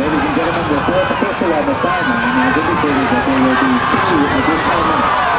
Ladies and gentlemen, the fourth official on the sideline has indicated that there will be two additional minutes.